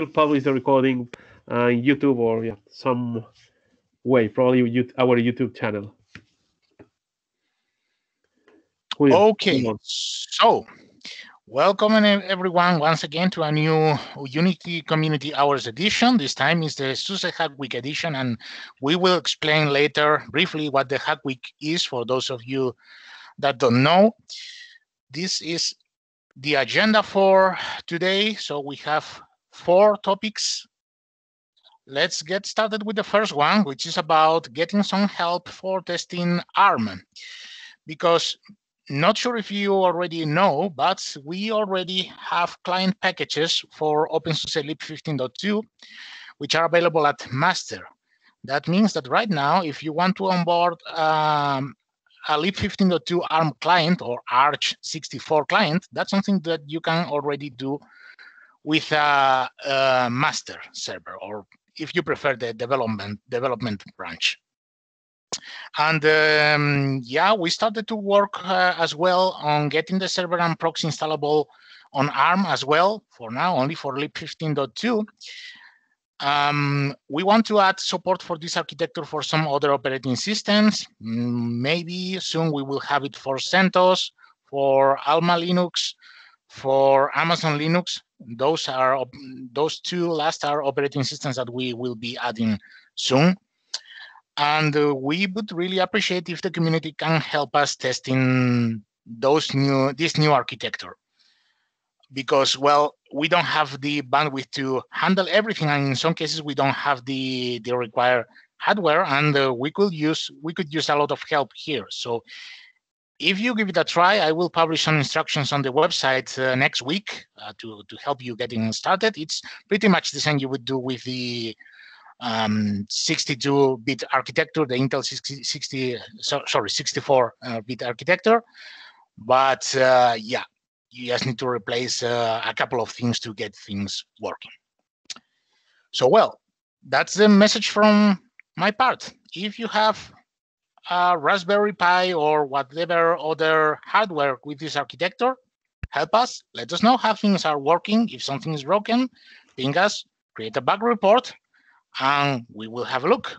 will publish the recording uh, YouTube or yeah, some way, probably our YouTube channel. Julio, okay, so welcome everyone once again to a new Uyuni Community Hours edition. This time is the SUSE Hack Week edition, and we will explain later briefly what the Hack Week is for those of you that don't know. This is the agenda for today. So we have four topics. Let's get started with the first one, which is about getting some help for testing ARM. Because not sure if you already know, but we already have client packages for OpenSUSE Leap 15.2, which are available at master. That means that right now, if you want to onboard um, a Leap 15.2 ARM client or AArch64 client, that's something that you can already do with a, a master server, or if you prefer the development development branch. And um, yeah, we started to work uh, as well on getting the server and proxy installable on ARM as well, for now, only for Leap 15.2. Um, we want to add support for this architecture for some other operating systems. Maybe soon we will have it for CentOS, for Alma Linux, for Amazon Linux. Those are those two last are operating systems that we will be adding soon. And uh, we would really appreciate if the community can help us testing those new this new architecture because well we don't have the bandwidth to handle everything and in some cases we don't have the the required hardware and uh, we could use we could use a lot of help here so if you give it a try i will publish some instructions on the website uh, next week uh, to to help you getting started it's pretty much the same you would do with the 62-bit um, architecture the intel 60, 60 so, sorry 64-bit uh, architecture but uh, yeah you just need to replace uh, a couple of things to get things working. So, well, that's the message from my part. If you have a Raspberry Pi or whatever other hardware with this architecture, help us. Let us know how things are working. If something is broken, ping us, create a bug report, and we will have a look.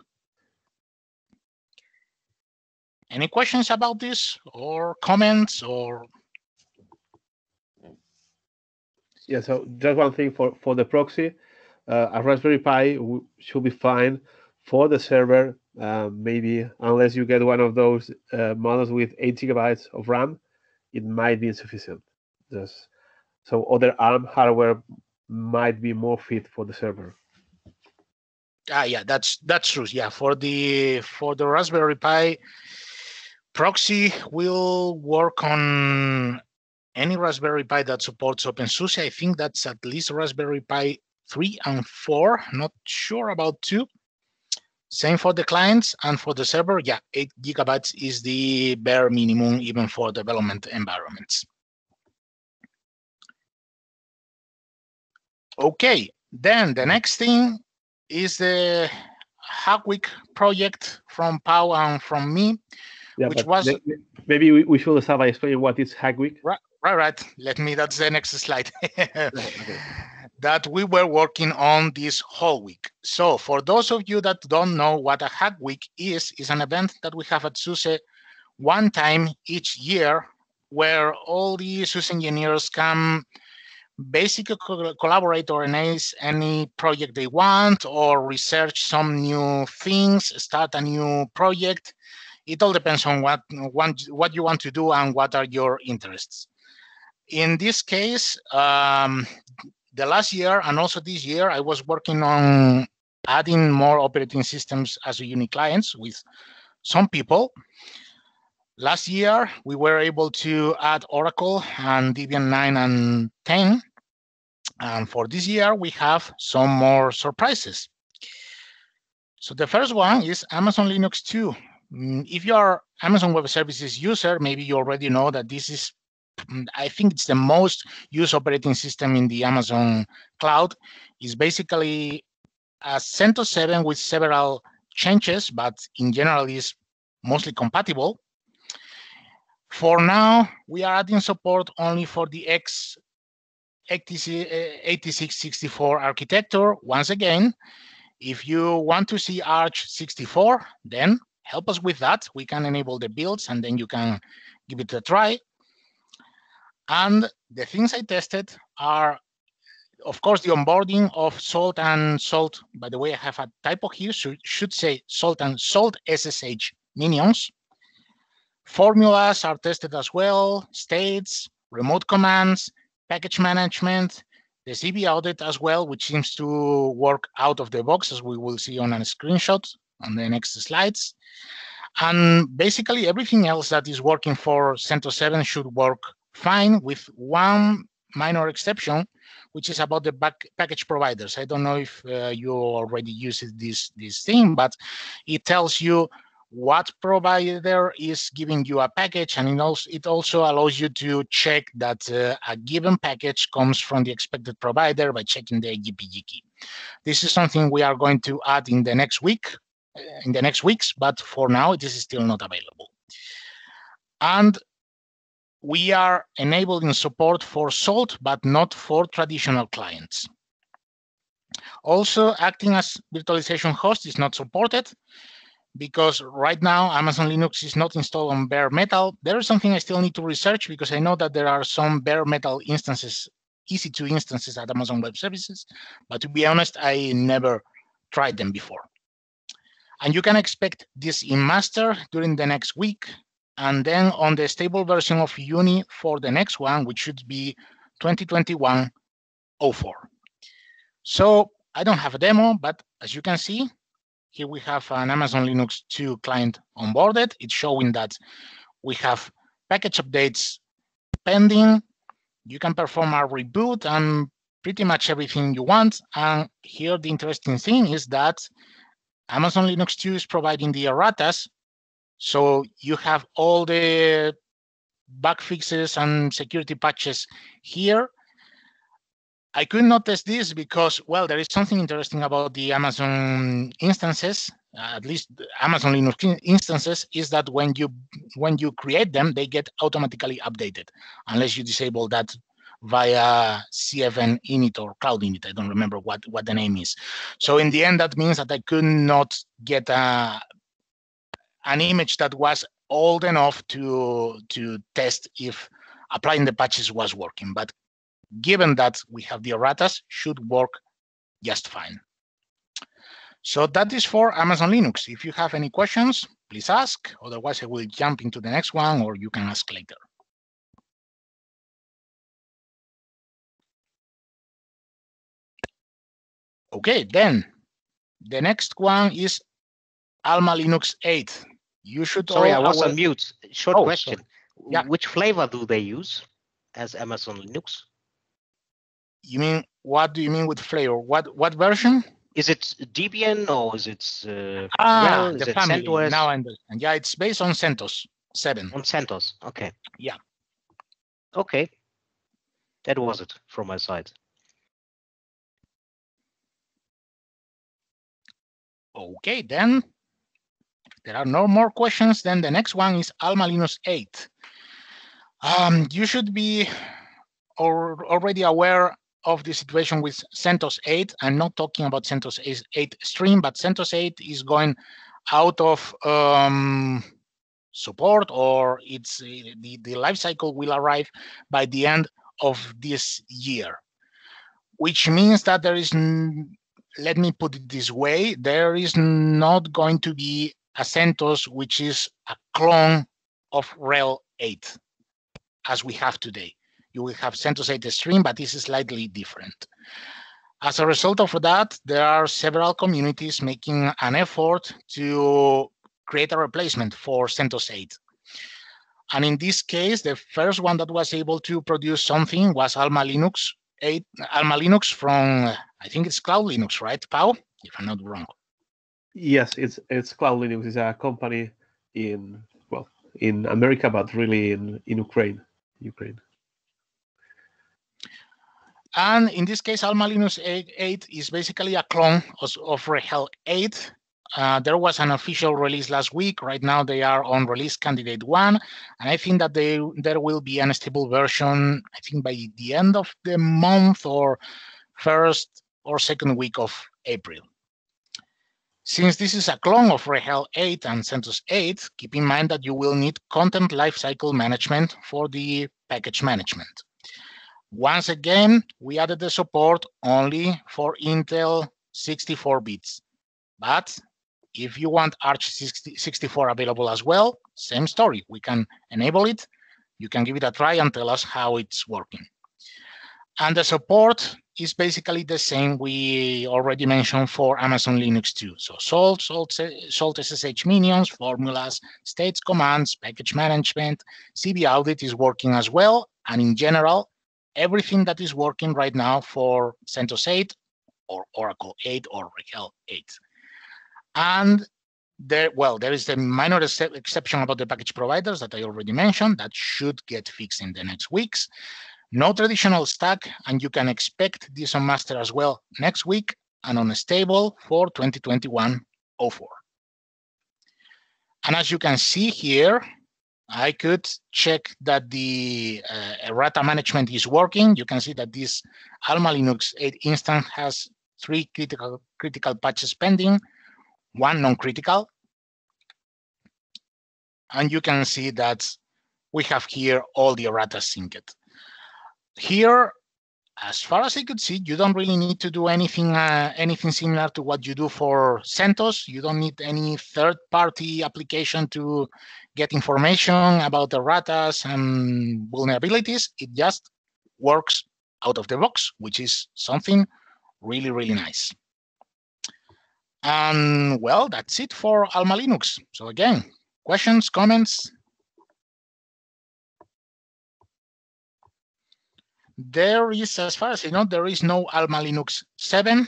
Any questions about this or comments or yeah, so just one thing for, for the proxy, uh, a Raspberry Pi should be fine for the server, uh, maybe unless you get one of those uh, models with eight gigabytes of RAM, it might be insufficient. Just so other ARM hardware might be more fit for the server. Ah, yeah, that's that's true. Yeah, for the for the Raspberry Pi, proxy will work on any Raspberry Pi that supports OpenSUSE. I think that's at least Raspberry Pi 3 and 4. Not sure about 2. Same for the clients and for the server. Yeah, 8 gigabytes is the bare minimum even for development environments. Okay, then the next thing is the Hack Week project from Pau and from me, yeah, which was maybe we, should by explaining what is Hack Week. Right, Right, right. Let me, that's the next slide. That we were working on this whole week. So for those of you that don't know what a Hack Week is, is an event that we have at SUSE one time each year where all the SUSE engineers come basically co collaborate or enhance any project they want or research some new things, start a new project. It all depends on what, what you want to do and what are your interests in this case, um, the last year and also this year, I was working on adding more operating systems as a Uyuni clients with some people. Last year, we were able to add Oracle and Debian 9 and 10. And for this year, we have some more surprises. So the first one is Amazon Linux 2. Mm, if you are Amazon Web Services user, maybe you already know that this is Mm, I think it's the most used operating system in the Amazon cloud. It's basically a CentOS 7 with several changes, but in general is mostly compatible. For now, we are adding support only for the X 8664 architecture, once again, if you want to see AArch64, then help us with that. We can enable the builds and then you can give it a try. And the things I tested are, of course, the onboarding of Salt and Salt. By the way, I have a typo here, so should say Salt and Salt SSH minions. Formulas are tested as well, states, remote commands, package management, the CVE audit as well, which seems to work out of the box, as we will see on a screenshot on the next slides. And basically everything else that is working for CentOS 7 should work fine with one minor exception, which is about the back package providers. I don't know if uh, you already use this, this thing, but it tells you what provider is giving you a package and it also, it also allows you to check that uh, a given package comes from the expected provider by checking the GPG key. This is something we are going to add in the next week, uh, in the next weeks, but for now this is still not available. And we are enabling support for SALT, but not for traditional clients. Also, acting as virtualization host is not supported because right now Amazon Linux is not installed on bare metal. There is something I still need to research because I know that there are some bare metal instances, EC2 instances at Amazon Web Services, but to be honest, I never tried them before. And you can expect this in master during the next week, and then on the stable version of Uyuni for the next one, which should be 2021-04. So I don't have a demo, but as you can see, here we have an Amazon Linux 2 client onboarded. It's showing that we have package updates pending. You can perform a reboot and pretty much everything you want. And here the interesting thing is that Amazon Linux 2 is providing the erratas. So you have all the bug fixes and security patches here. I could not test this because, well, there is something interesting about the Amazon instances, at least Amazon Linux instances, is that when you when you create them, they get automatically updated, unless you disable that via CFN init or cloud init. I don't remember what, what the name is. So in the end, that means that I could not get a, an image that was old enough to, to test if applying the patches was working. But given that we have the erratas, should work just fine. So that is for Amazon Linux. If you have any questions, please ask. Otherwise, I will jump into the next one or you can ask later. Okay, then the next one is Alma Linux 8. You should. Sorry, I was on mute. Short oh, question. Yeah. Which flavor do they use as Amazon Linux? You mean what do you mean with flavor? What what version? Is it Debian or is it uh, ah the family? CentOS? Now I understand. Yeah, it's based on CentOS seven. On CentOS. Okay. Yeah. Okay. That was it from my side. Okay, then there are no more questions. Then the next one is Alma Linux 8. Um, you should be or already aware of the situation with CentOS 8. I'm not talking about CentOS 8 stream, but CentOS 8 is going out of um, support or it's the, the life cycle will arrive by the end of this year, which means that there is, let me put it this way, there is not going to be a CentOS which is a clone of RHEL 8 as we have today you will have CentOS 8 stream, but this is slightly different. As a result of that, there are several communities making an effort to create a replacement for CentOS 8. And in this case, the first one that was able to produce something was Alma Linux 8, Alma Linux from, I think it's Cloud Linux, right, Pau? If I'm not wrong. Yes, it's it's Cloud Linux. It's a company in well in America, but really in in Ukraine. Ukraine. And in this case, Alma Linux 8, 8 is basically a clone of, of RHEL 8. Uh, there was an official release last week. Right now, they are on release candidate one, and I think that they there will be an stable version. I think by the end of the month or first or second week of April. Since this is a clone of RHEL 8 and CentOS 8, keep in mind that you will need content lifecycle management for the package management. Once again, we added the support only for Intel 64 bits. But if you want AArch64 available as well, same story. We can enable it. You can give it a try and tell us how it's working. And the support is basically the same we already mentioned for Amazon Linux too. So Salt, Salt, Salt SSH minions, formulas, states commands, package management, CVE audit is working as well. And in general, everything that is working right now for CentOS 8 or Oracle 8 or RHEL 8. And there, well, there is the minor ex exception about the package providers that I already mentioned that should get fixed in the next weeks. No traditional stack, and you can expect this on master as well next week and on stable for 2021-04. And as you can see here, I could check that the uh, errata management is working. You can see that this Alma Linux 8 instance has three critical critical patches pending, one non-critical. And you can see that we have here all the errata synced here, as far as I could see, you don't really need to do anything uh, anything similar to what you do for CentOS. You don't need any third-party application to get information about the ratas and vulnerabilities. It just works out of the box, which is something really, really nice. And well, that's it for Alma Linux. So again, questions, comments? There is, as far as I know, there is no Alma Linux 7.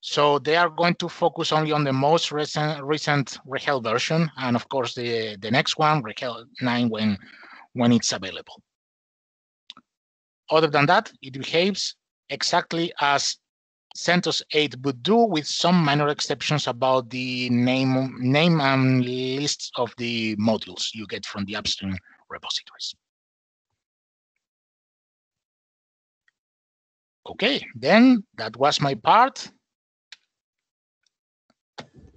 So they are going to focus only on the most recent recent RHEL version, and of course the the next one, RHEL 9, when when it's available. Other than that, it behaves exactly as CentOS 8 would do, with some minor exceptions about the name name and lists of the modules you get from the upstream repositories. Okay, then that was my part.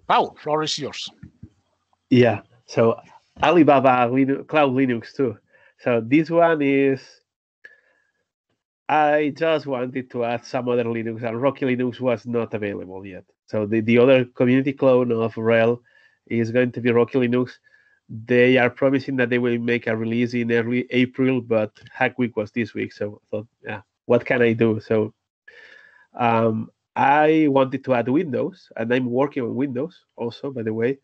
Pau, floor is yours. Yeah, so Alibaba Linux, Cloud Linux too. So this one is, I just wanted to add some other Linux and Rocky Linux was not available yet. So the, the other community clone of RHEL is going to be Rocky Linux. They are promising that they will make a release in early April, but Hack Week was this week. So I thought, yeah, what can I do? So um, I wanted to add Windows, and I'm working on Windows also, by the way.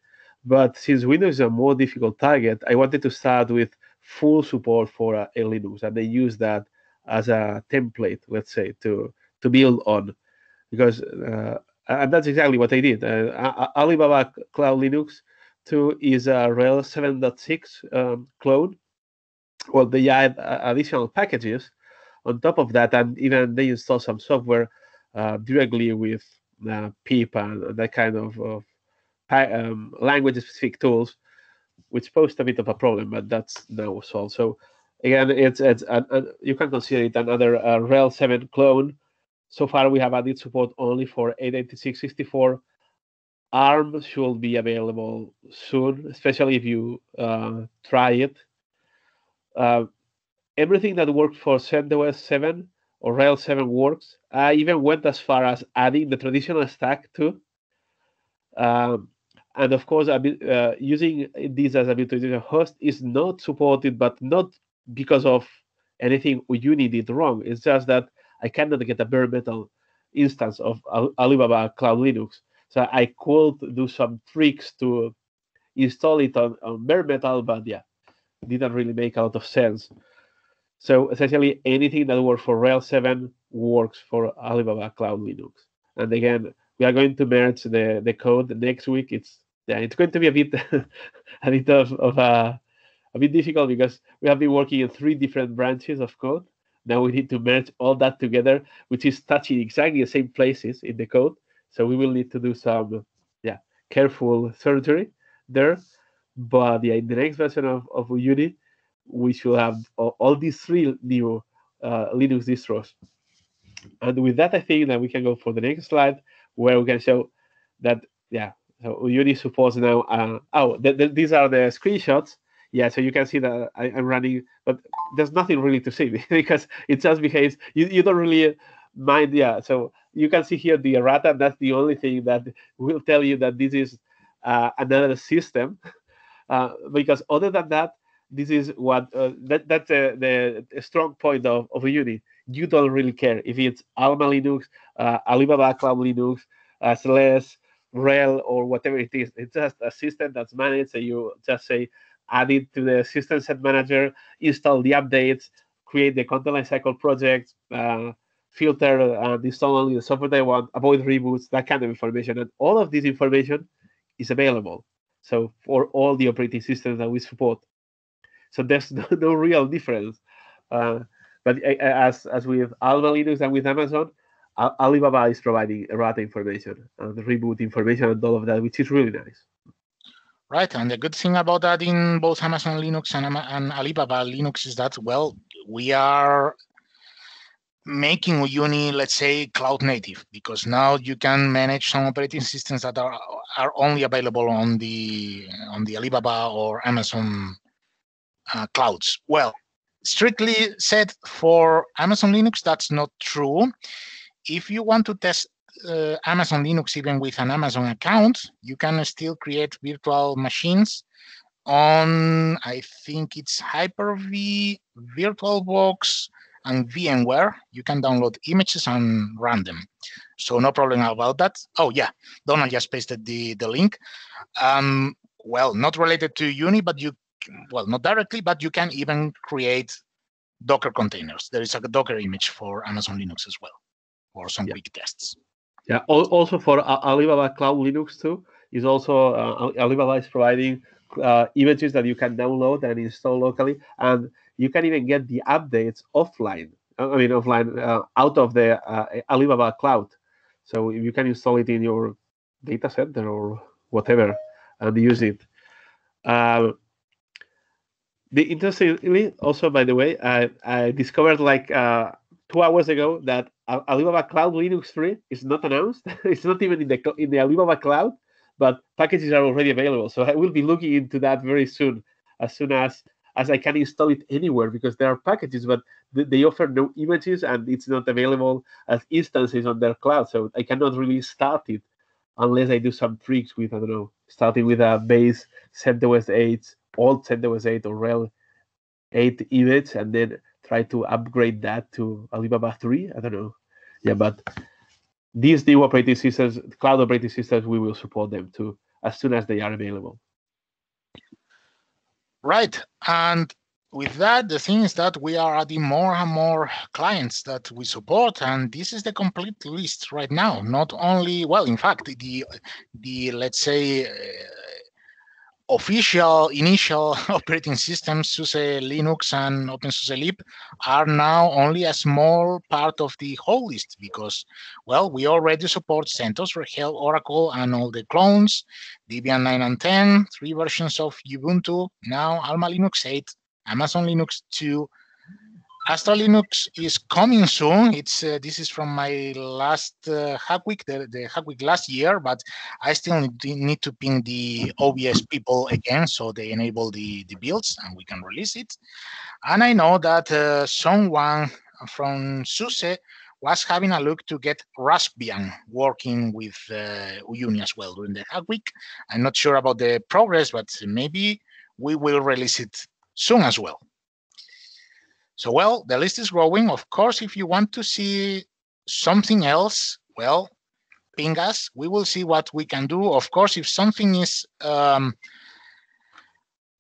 But since Windows is a more difficult target, I wanted to start with full support for uh, a Linux, and they use that as a template, let's say, to to build on, because uh, and that's exactly what I did. Uh, Alibaba Cloud Linux 2 is a RHEL 7.6 um, clone. Well, they add uh, additional packages on top of that, and even they install some software uh, directly with uh, pip and that kind of, of um, language-specific tools, which posed a bit of a problem, but that's now solved. So again, it's it's an, an, you can consider it another uh, RHEL 7 clone. So far, we have added support only for x86_64. ARM should be available soon, especially if you uh, try it. Uh, everything that worked for CentOS 7 or RHEL 7 works. I even went as far as adding the traditional stack too. Um, and of course, uh, using this as a virtualization host is not supported, but not because of anything Uyuni did wrong. It's just that I cannot get a bare metal instance of Alibaba Cloud Linux. So I could do some tricks to install it on, on bare metal, but yeah, didn't really make a lot of sense. So essentially, anything that works for RHEL 7 works for Alibaba Cloud Linux. And again, we are going to merge the, the code next week. It's yeah, it's going to be a bit a bit of, of a, a bit difficult because we have been working in three different branches of code. Now we need to merge all that together, which is touching exactly the same places in the code. So we will need to do some yeah careful surgery there. But yeah, in the next version of, of Uyuni, we should have all, all these three new uh, Linux distros. And with that, I think that we can go for the next slide where we can show that, yeah, so Uyuni supports now, uh, oh, the, the, these are the screenshots. Yeah, so you can see that I, am running, but there's nothing really to see because it just behaves, you, you don't really mind, yeah. So you can see here the errata, that's the only thing that will tell you that this is uh, another system. Uh, because other than that, this is what uh, that that's uh, the strong point of, of Uyuni. You don't really care if it's Alma Linux, uh, Alibaba Cloud Linux, uh, RHEL, or whatever it is. It's just a system that's managed. So you just say add it to the system set manager, install the updates, create the content lifecycle project, uh, filter and install only the software they want, avoid reboots, that kind of information. And all of this information is available. So for all the operating systems that we support. So there's no, no real difference. Uh, but as as with Alma Linux and with Amazon, Alibaba is providing errata information and reboot information and all of that, which is really nice. Right, and the good thing about that in both Amazon Linux and, and Alibaba Linux is that well, we are making Uyuni, let's say, cloud native, because now you can manage some operating systems that are are only available on the on the Alibaba or Amazon uh, clouds. Well, strictly said for Amazon Linux, that's not true. If you want to test uh, Amazon Linux even with an Amazon account, you can still create virtual machines on, I think it's Hyper-V, VirtualBox, and VMware. You can download images and run them. So no problem about that. Oh yeah, Donald just pasted the, the link. Um, well, not related to Uyuni, but you well, not directly, but you can even create Docker containers. There is a Docker image for Amazon Linux as well, or some yeah. quick tests. Yeah, also for Alibaba Cloud Linux too, is also uh, Alibaba is providing uh, images that you can download and install locally, and you can even get the updates offline. I mean, offline uh, out of the uh, Alibaba Cloud. So you can install it in your data center or whatever and use it. The interestingly, also by the way, I, I discovered like uh, two hours ago that Alibaba Cloud Linux 3 is not announced. it's not even in the in the Alibaba Cloud, but packages are already available. So I will be looking into that very soon, as soon as as I can install it anywhere because there are packages, but they offer no images and it's not available as instances on their cloud. So I cannot really start it unless I do some tricks with I don't know, starting with a base CentOS 8 old CentOS 8 or RHEL 8 image and then try to upgrade that to Alibaba 3. I don't know. Yeah, but these new operating systems, cloud operating systems, we will support them too as soon as they are available. Right. And with that, the thing is that we are adding more and more clients that we support, and this is the complete list right now. Not only, well, in fact, the the let's say uh, official initial operating systems, SUSE Linux and OpenSUSE Leap, are now only a small part of the whole list because, well, we already support CentOS, RHEL, Oracle, and all the clones, Debian 9 and 10, three versions of Ubuntu, now Alma Linux 8, Amazon Linux 2, Astra Linux is coming soon. It's uh, this is from my last uh, Hack Week, the, the Hack Week last year, but I still need to ping the OBS people again so they enable the, the builds and we can release it. And I know that uh, someone from SUSE was having a look to get Raspbian working with uh, Uyuni as well during the Hack Week. I'm not sure about the progress, but maybe we will release it soon as well. So, well, the list is growing. Of course, if you want to see something else, well, ping us. We will see what we can do. Of course, if something is um,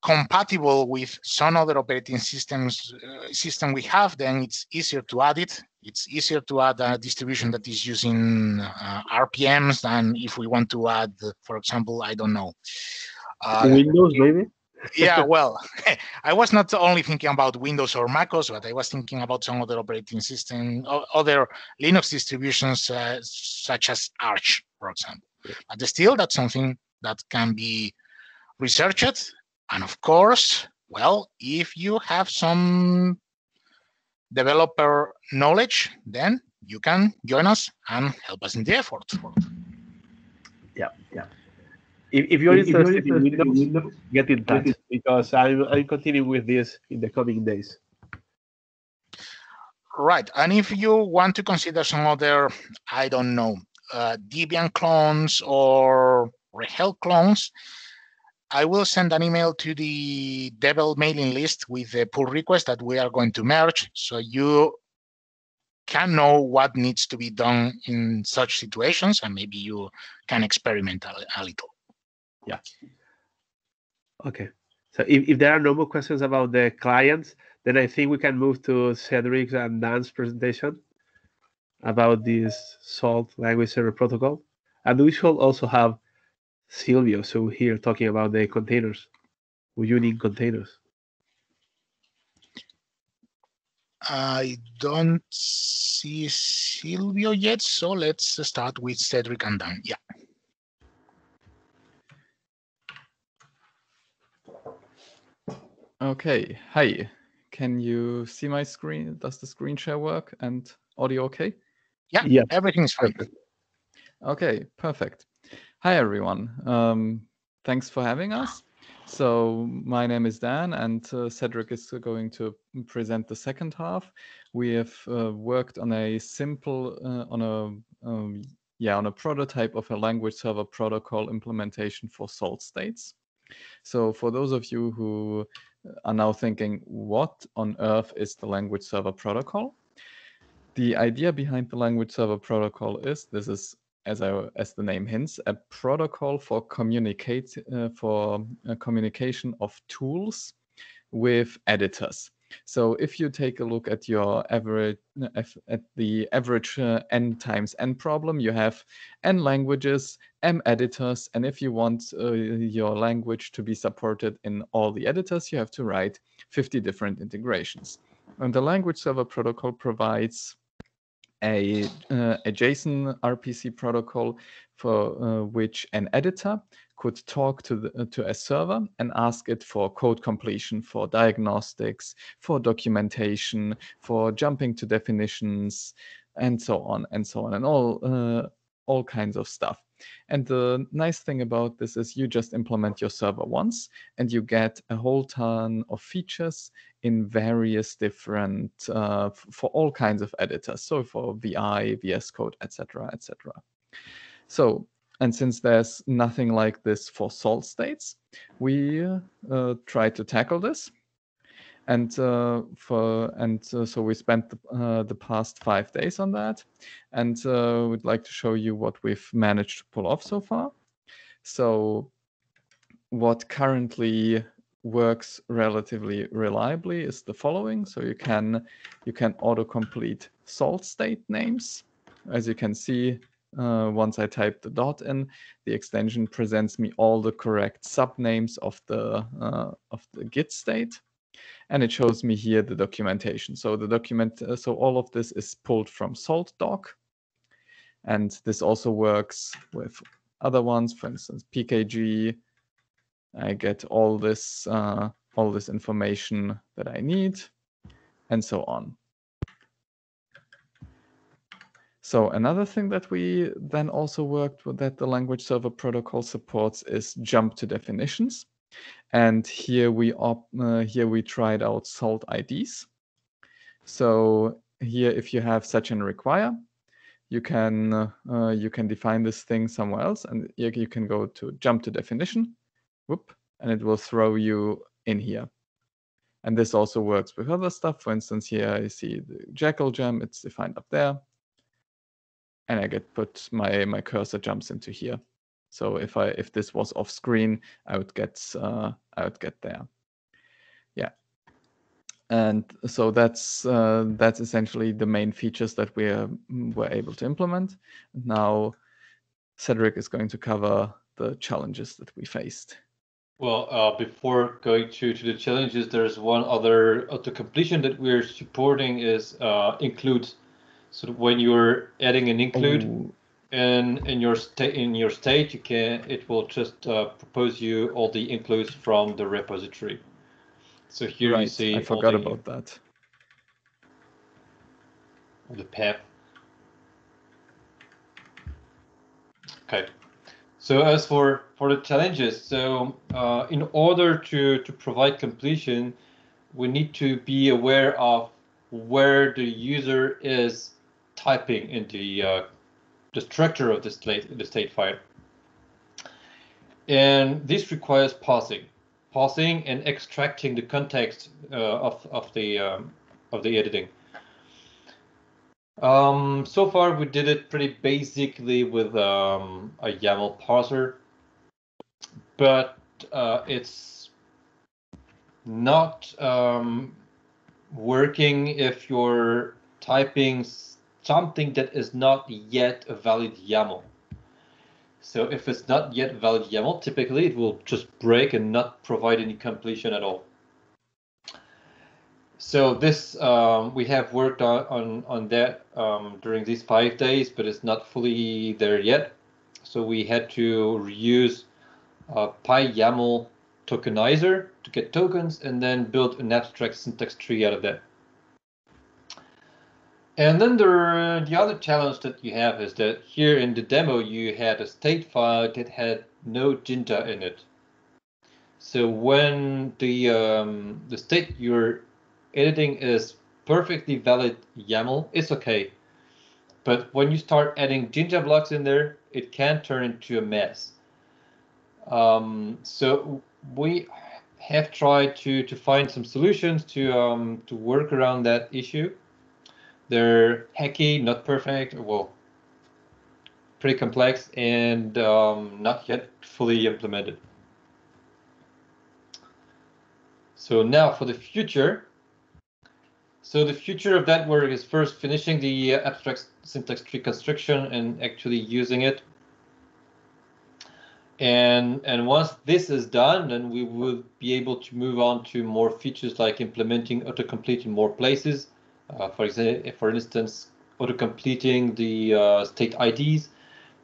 compatible with some other operating systems uh, system we have, then it's easier to add it. It's easier to add a distribution that is using uh, RPMs than if we want to add, for example, I don't know. Uh, Windows, maybe? Yeah, well, I was not only thinking about Windows or MacOS, but I was thinking about some other operating system, other Linux distributions, uh, such as Arch, for example. But still, that's something that can be researched. And of course, well, if you have some developer knowledge, then you can join us and help us in the effort. Yeah, yeah. If, if you're if interested, you're in, Windows, in Windows, get in touch because I'm, I'm continuing with this in the coming days. Right. And if you want to consider some other, I don't know, uh, Debian clones or RHEL clones, I will send an email to the Devel mailing list with the pull request that we are going to merge so you can know what needs to be done in such situations and maybe you can experiment a, a little. Yeah. Okay. So if, if there are no more questions about the clients, then I think we can move to Cedric's and Dan's presentation about this salt language server protocol. And we should also have Silvio, so here talking about the containers, Uyuni containers. I don't see Silvio yet, so let's start with Cedric and Dan. Yeah. Okay, hi. Can you see my screen? Does the screen share work and audio okay? Yeah, yeah. everything's fine. Okay, perfect. Hi, everyone. Um, thanks for having us. So my name is Dan, and uh, Cedric is going to present the second half. We have uh, worked on a simple, uh, on a um, yeah, on a prototype of a language server protocol implementation for salt states. So for those of you who are now thinking, what on earth is the language server protocol? The idea behind the language server protocol is this is as I, as the name hints, a protocol for communicate uh, for uh, communication of tools with editors. So if you take a look at your average at the average uh, n times n problem, you have n languages, m editors, and if you want uh, your language to be supported in all the editors, you have to write 50 different integrations. And the language server protocol provides a, uh, a JSON RPC protocol for uh, which an editor could talk to, the, uh, to a server and ask it for code completion, for diagnostics, for documentation, for jumping to definitions, and so on and so on, and all uh, all kinds of stuff. And the nice thing about this is you just implement your server once and you get a whole ton of features in various different, uh, for all kinds of editors. So for VI, VS Code, etc., etc. So, and since there's nothing like this for salt states, we uh, try to tackle this and uh, for and uh, so we spent the, uh, the, past five days on that. And uh, we'd like to show you what we've managed to pull off so far. So what currently works relatively reliably is the following. So you can you can autocomplete salt state names. As you can see uh, once I type the dot in, the extension presents me all the correct subnames of the uh, of the Git state and it shows me here the documentation. So the document, uh, so all of this is pulled from Salt Doc, And this also works with other ones, for instance, PKG. I get all this, uh, all this information that I need, and so on. So another thing that we then also worked with that the language server protocol supports is jump to definitions. And here we op uh, here we tried out salt IDs. So here, if you have such an require, you can uh, you can define this thing somewhere else, and you, can go to jump to definition, whoop, and it will throw you in here. And this also works with other stuff. For instance, here I see the Jekyll gem; it's defined up there, and I get put my my cursor jumps into here. So if I if this was off screen, I would get uh, I would get there. Yeah, and so that's uh, that's essentially the main features that we mm, were able to implement. Now, Cedric is going to cover the challenges that we faced. Well, uh, before going to, to the challenges, there's one other auto completion that we're supporting is uh, include. So when you're adding an include, and in your state in your state you can it will just uh, propose you all the includes from the repository. So here right. you see i forgot about that. The path okay. So as for for the challenges so uh, in order to to provide completion we need to be aware of where the user is typing in the uh, the structure of the state the state file. And this requires parsing, parsing and extracting the context uh, of of the um, of the editing. Um, so far, we did it pretty basically with um, a YAML parser, but uh, it's not um, working if you're typing something that is not yet a valid YAML. So if it's not yet valid YAML, typically it will just break and not provide any completion at all. So this um, we have worked on on, on that um, during these five days, but it's not fully there yet. So we had to reuse a PyYAML tokenizer to get tokens and then build an abstract syntax tree out of that. And then the, the other challenge that you have is that here in the demo, you had a state file that had no Jinja in it. So when the um, the state you're editing is perfectly valid YAML, it's okay. But when you start adding Jinja blocks in there, it can turn into a mess. Um, so we have tried to to find some solutions to um, to work around that issue. They're hacky, not perfect, well, pretty complex, and um, not yet fully implemented. So now for the future. So the future of that work is first finishing the abstract syntax tree construction and actually using it. And, and once this is done, then we will be able to move on to more features like implementing autocomplete in more places, uh, for example, for instance, auto completing the uh, state IDs,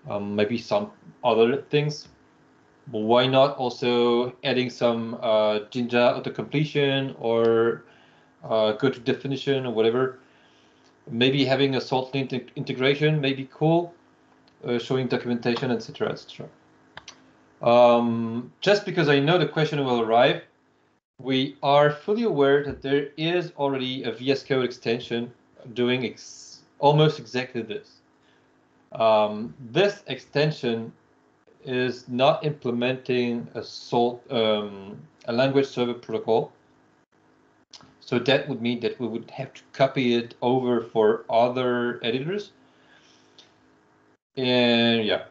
um, maybe some other things. Why not also adding some uh, Jinja auto completion or uh, go to definition or whatever? Maybe having a salt lint integration may be cool, uh, showing documentation, etc., etc. Um, just because I know the question will arrive, we are fully aware that there is already a VS Code extension doing ex almost exactly this. Um, this extension is not implementing a salt um, a language server protocol. So that would mean that we would have to copy it over for other editors. And yeah,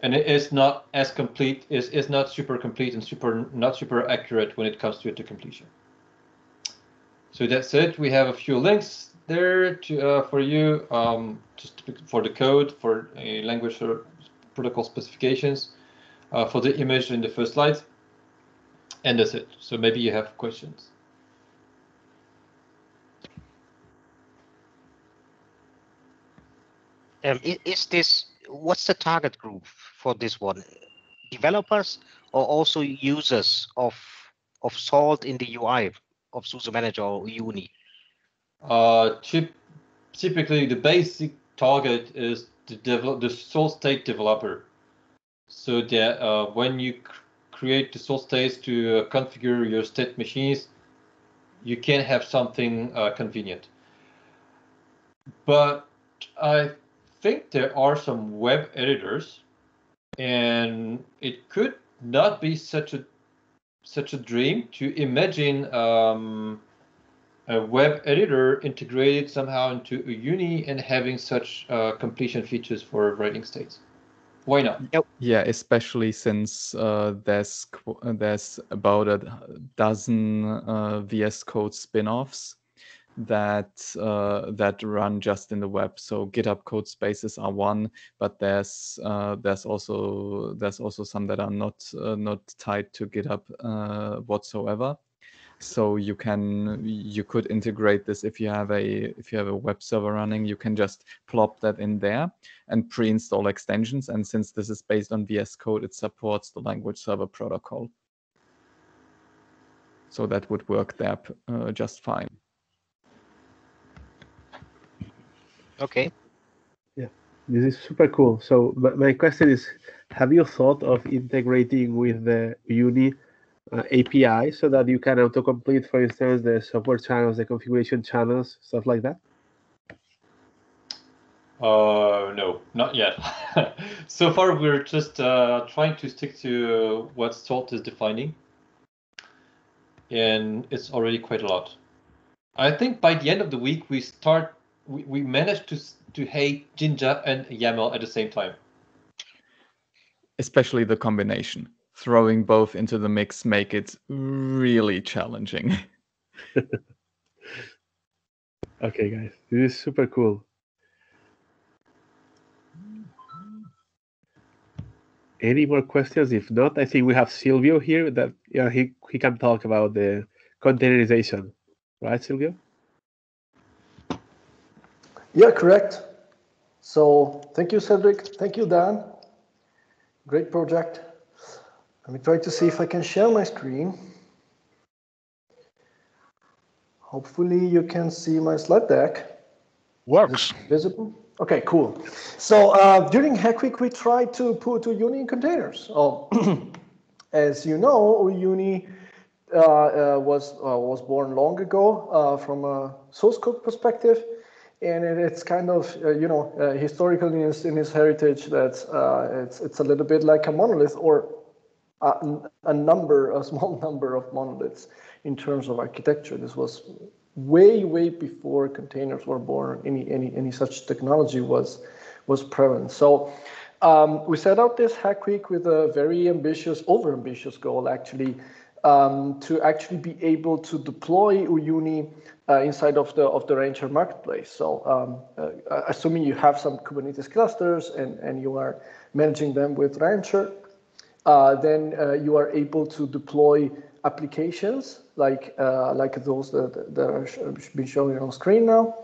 and it is not as complete is is not super complete and super not super accurate when it comes to it to completion. So that's it. We have a few links there to uh, for you um, just for the code for a language or protocol specifications uh, for the image in the first slide. And that's it. So maybe you have questions. Um, is this what's the target group for this one? Developers or also users of of Salt in the UI of SUSE Manager or Uyuni? Uh, typically, the basic target is the develop the source state developer. So that uh, when you cr create the source states to uh, configure your state machines, you can have something uh, convenient. But I think there are some web editors, and it could not be such a such a dream to imagine um, a web editor integrated somehow into a Uyuni and having such uh, completion features for writing states. Why not? Yep. Yeah, especially since uh, there's there's about a dozen uh, VS Code spin-offs that uh, that run just in the web. So GitHub code spaces are one, but there's uh, there's also there's also some that are not uh, not tied to GitHub uh, whatsoever. so you can you could integrate this if you have a if you have a web server running you can just plop that in there and pre-install extensions and since this is based on vs code it supports the language server protocol so that would work there uh, just fine okay yeah this is super cool so my question is have you thought of integrating with the Uyuni uh, API so that you can autocomplete, for instance, the software channels, the configuration channels, stuff like that? Uh, no, not yet. so far, we're just uh, trying to stick to what Salt is defining, and it's already quite a lot. I think by the end of the week, we start. We, we managed to to hate Jinja and YAML at the same time. Especially the combination throwing both into the mix make it really challenging. okay, guys, this is super cool. Any more questions? If not, I think we have Silvio here that yeah he he can talk about the containerization, right, Silvio? Yeah, correct. So thank you, Cedric. Thank you, Dan. Great project. Let me try to see if I can share my screen. Hopefully you can see my slide deck. Works. Visible? Okay, cool. So uh, during Hack Week, we tried to put Uyuni in containers. Oh, as you know, Uyuni uh, uh, was uh, was born long ago uh, from a source code perspective, and it, it's kind of uh, you know historical in his, in its heritage that it's it's a little bit like a monolith or a, a number, a small number of monoliths in terms of architecture. This was way, way before containers were born. Any, any, any such technology was, was prevalent. So um, we set out this hack week with a very ambitious, over-ambitious goal, actually, um, to actually be able to deploy Uyuni uh, inside of the of the Rancher marketplace. So, um, uh, assuming you have some Kubernetes clusters and and you are managing them with Rancher, uh, then uh, you are able to deploy applications like uh, like those that, that are being shown on screen now.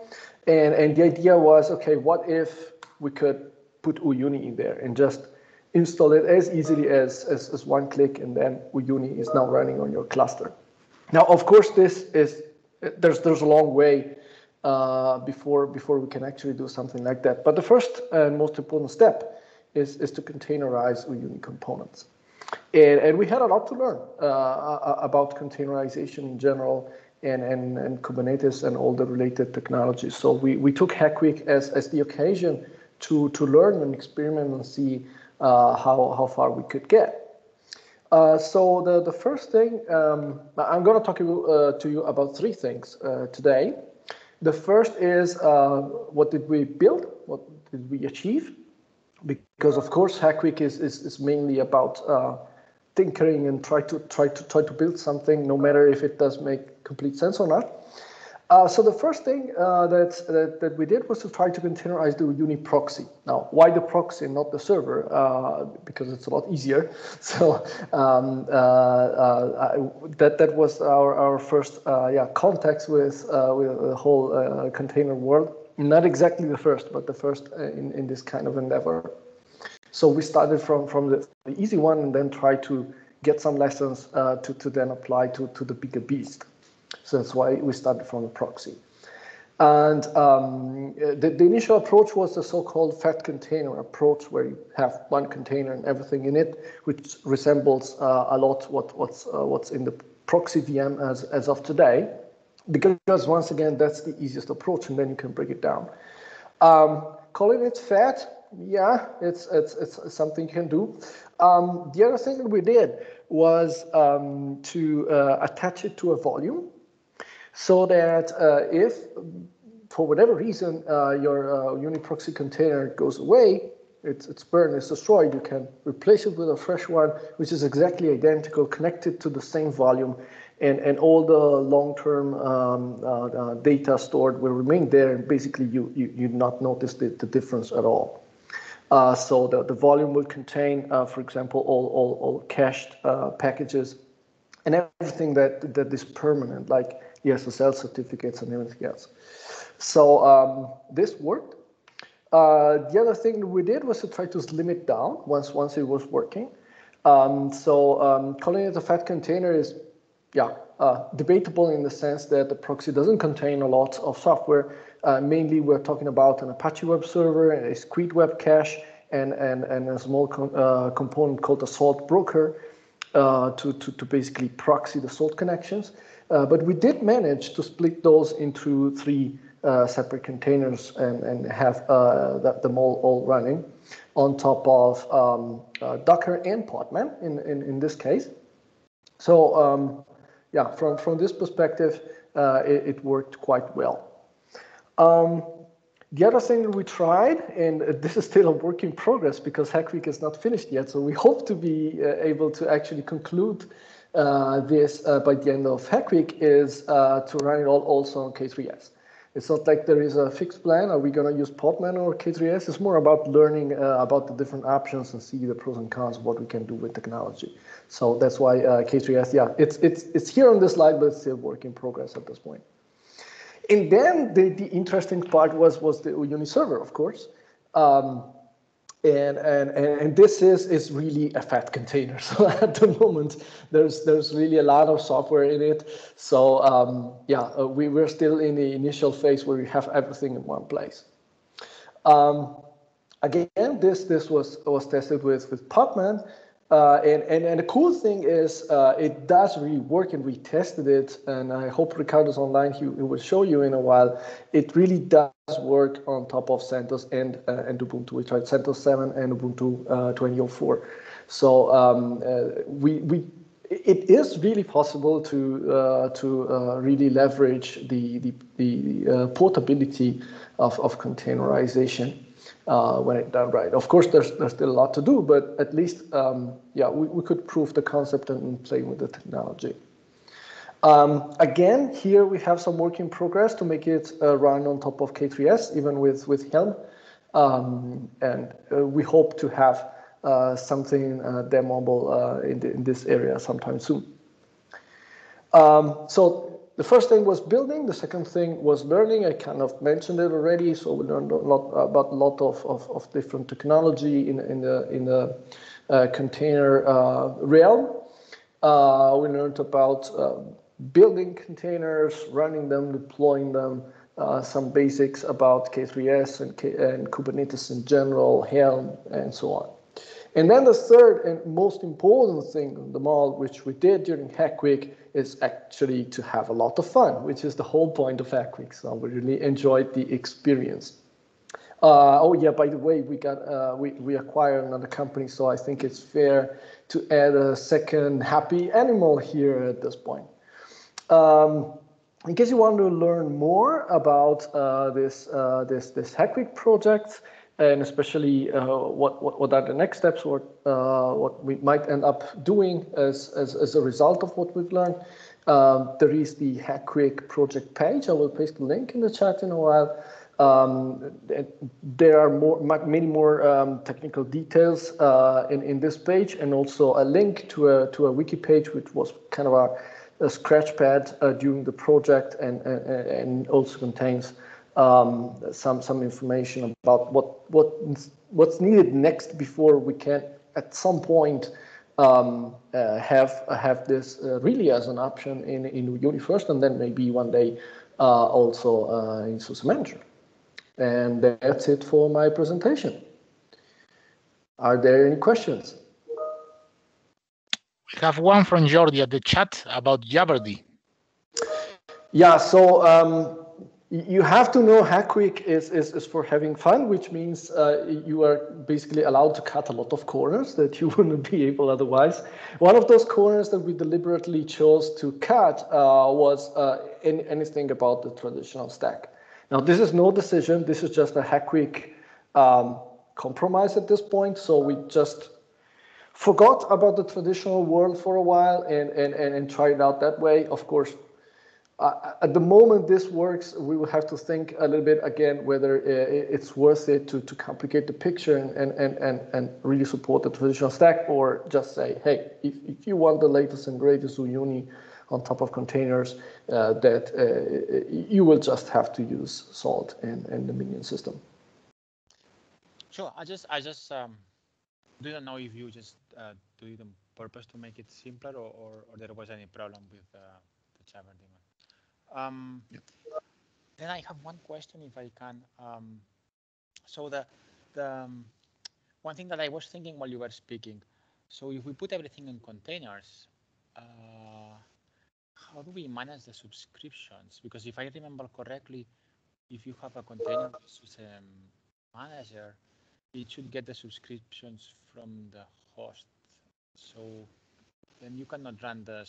And, and the idea was, okay, what if we could put Uyuni in there and just install it as easily as, as, as one click and then Uyuni is now running on your cluster. Now, of course, this is, there's, there's a long way uh, before, before we can actually do something like that. But the first and most important step is, is to containerize Uyuni components. And, and we had a lot to learn uh, about containerization in general and, and, and Kubernetes and all the related technologies. So we, we took Hack Week as, as the occasion to, to learn and experiment and see how, how far we could get. Uh, so the, the first thing, um, I'm going to talk to, uh, to you about three things uh, today. The first is uh, what did we build? What did we achieve? because of course Hack Week is, is, is mainly about uh, tinkering and try to try to try to build something, no matter if it does make complete sense or not. Uh, so the first thing uh, that, that, that we did was to try to containerize the Uyuni proxy. Now, why the proxy, and not the server? Uh, because it's a lot easier. So um, uh, uh, that that was our our first yeah context with with the whole container world not exactly the first, but the first in, in this kind of endeavor. So we started from, from the, easy one and then try to get some lessons to, to then apply to, to the bigger beast. So that's why we started from the proxy. And um, the, the, initial approach was the so-called fat container approach, where you have one container and everything in it, which resembles uh, a lot what, what's, uh, what's in the proxy VM as, as of today because once again, that's the easiest approach, and then you can break it down. Um, calling it fat, yeah, it's, it's, it's something you can do. Um, the other thing that we did was um, to uh, attach it to a volume so that uh, if, for whatever reason, uh, your uh, Uyuni proxy container goes away, it's, it's burned, it's destroyed, you can replace it with a fresh one, which is exactly identical, connected to the same volume, and, and all the long-term um, uh, uh, data stored will remain there, and basically you, you, you not notice the, the difference at all. Uh, so the, the volume will contain, for example, all, all, all cached packages and everything that that is permanent, like SSL certificates and everything else. So um, this worked. Uh, the other thing we did was to try to slim it down once once it was working. Um, so um, calling it a fat container is, yeah, uh, debatable in the sense that the proxy doesn't contain a lot of software. Uh, mainly, we're talking about an Apache web server, a Squid web cache, and, and, and a small com uh, component called a salt broker uh, to, to, to basically proxy the salt connections. Uh, but we did manage to split those into three uh, separate containers and, and have that, them all, all running on top of um, Docker and Podman in, in, in this case. So um, yeah, from, from this perspective, uh, it, it, worked quite well. Um, the other thing we tried, and this is still a work in progress because Hack Week is not finished yet, so we hope to be uh, able to actually conclude uh, this uh, by the end of Hack Week, is uh, to run it all also on K3S. It's not like there is a fixed plan. Are we going to use Podman or K3S? It's more about learning uh, about the different options and see the pros and cons of what we can do with technology. So that's why uh, K3S, yeah, it's it's it's here on this slide, but it's still work in progress at this point. And then the, the interesting part was was the Uyuni server, of course. Um, and, and, and this is, is really a fat container. So at the moment, there's, there's really a lot of software in it. So um, yeah, uh, we, we're still in the initial phase where we have everything in one place. Um, again, this, this was, was tested with, with Podman. Uh, and, and, and the cool thing is uh, it does really work and we tested it and I hope Ricardo's online, he, he, will show you in a while. It really does work on top of CentOS and, uh, and Ubuntu. We tried CentOS 7 and Ubuntu uh, 2004. So um, uh, we, we, it is really possible to, uh, to really leverage the, the, the portability of, of containerization uh, when it's done right. Of course, there's there's still a lot to do, but at least um, yeah, we, we could prove the concept and play with the technology. Um, again, here we have some work in progress to make it uh, run on top of K3S, even with with Helm, um, and uh, we hope to have uh, something uh, demoable uh, in, the, in this area sometime soon. Um, so the first thing was building. The second thing was learning. I kind of mentioned it already. So we learned a lot about a lot of, of, of different technology in, in the, in the uh, container uh, realm. Uh, we learned about uh, building containers, running them, deploying them, uh, some basics about K3S and, K and Kubernetes in general, Helm, and so on. And then the third and most important thing on the mall, which we did during Hack Week, is actually to have a lot of fun, which is the whole point of Week. So we really enjoyed the experience. Uh, oh yeah, by the way, we got uh, we we acquired another company, so I think it's fair to add a second happy animal here at this point. Um, in case you want to learn more about uh, this uh, this this Hack Week project, and especially uh, what, what, what are the next steps, what, uh, what we might end up doing as, as, as a result of what we've learned. Um, there is the Hack Week project page. I will paste the link in the chat in a while. Um, there are more, many more um, technical details uh, in, in this page and also a link to a, to a wiki page, which was kind of a, a scratch pad uh, during the project and, and, and also contains um, some some information about what what what's needed next before we can at some point um, uh, have have this uh, really as an option in in Uyuni first, and then maybe one day uh, also uh, in SUSE Manager. And that's it for my presentation. Are there any questions? We have one from Jordi at the chat about Jabberd. Yeah, so um, you have to know Hack Week is, is, is for having fun, which means uh, you are basically allowed to cut a lot of corners that you wouldn't be able otherwise. One of those corners that we deliberately chose to cut uh, was uh, any, anything about the traditional stack. Now, this is no decision. This is just a Hack Week um, compromise at this point. So we just forgot about the traditional world for a while and, and, and, and tried it out that way. Of course, uh, at the moment this works, we will have to think a little bit again whether it's worth it to, to complicate the picture and, and, and, and really support the traditional stack or just say, hey, if, if you want the latest and greatest Uyuni on top of containers, uh, that uh, you will just have to use Salt and, in the Minion system. Sure. I just I just um, didn't know if you just uh, do it on purpose to make it simpler or, or, or there was any problem with uh, the Java Um, Then I have one question, if I can. Um, so the the um, one thing that I was thinking while you were speaking. So if we put everything in containers, uh, how do we manage the subscriptions? Because if I remember correctly, if you have a container system manager, it should get the subscriptions from the host. So then you cannot run the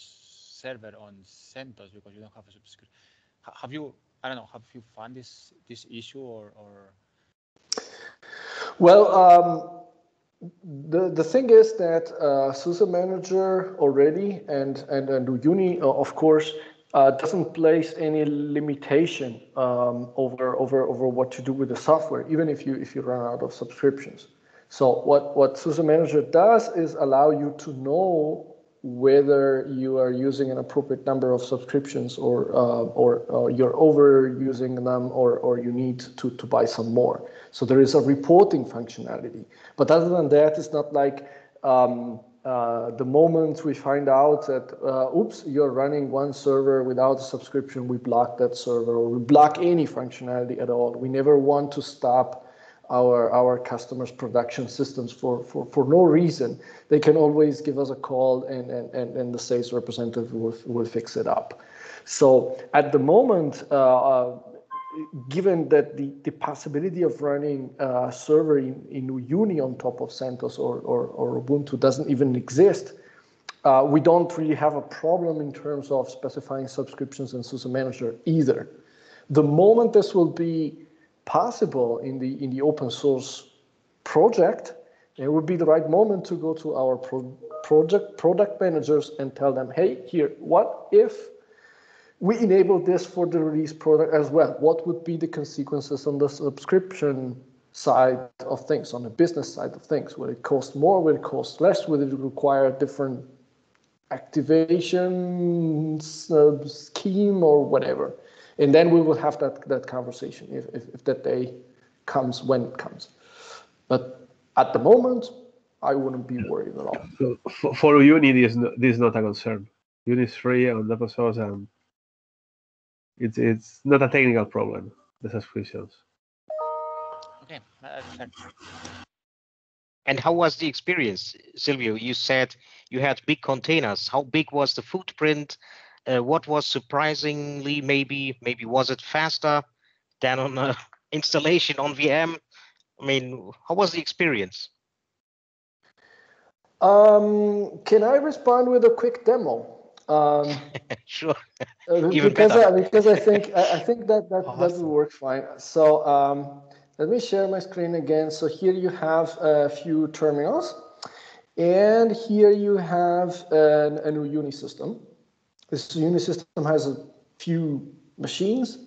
server on CentOS because you don't have a subscription. Have you, I don't know, have you found this this issue or? or... Well, um, the the thing is that uh, SUSE Manager already and and and Uyuni uh, of course, uh, doesn't place any limitation um, over over over what to do with the software, even if you if you run out of subscriptions. So what what SUSE Manager does is allow you to know whether you are using an appropriate number of subscriptions or uh, or, or, you're overusing them or, or you need to, to buy some more. So there is a reporting functionality. But other than that, it's not like um, uh, the moment we find out that, uh, oops, you're running one server without a subscription, we block that server or we block any functionality at all. We never want to stop our our customers production systems for for for no reason they can always give us a call and and and, and the sales representative will, will fix it up so at the moment uh, uh, given that the, the possibility of running a server in, in Uyuni on top of CentOS or, or, or Ubuntu doesn't even exist, uh, we don't really have a problem in terms of specifying subscriptions in SUSE Manager either. The moment this will be possible in the in the open source project, it would be the right moment to go to our pro project product managers and tell them, hey, here, what if we enable this for the release product as well? What would be the consequences on the subscription side of things, on the business side of things? Will it cost more? Will it cost less? Will it require different activation scheme or whatever? And then we will have that that conversation if, if, if that day comes when it comes. But at the moment, I wouldn't be worried at all. So for, for Uyuni, this is, not, this is not a concern. Uyuni is free on open source, and it's it's not a technical problem. The subscriptions. Okay. Uh, and how was the experience, Silvio? You said you had big containers. How big was the footprint? Uh, what was surprisingly maybe maybe was it faster than on a installation on VM? I mean, how was the experience? Um, can I respond with a quick demo? Um, sure. Uh, because I, because I think I, I think that that, awesome. that will work fine. So um, let me share my screen again. So here you have a few terminals, and here you have an, a new Uyuni system. This Uyuni system has a few machines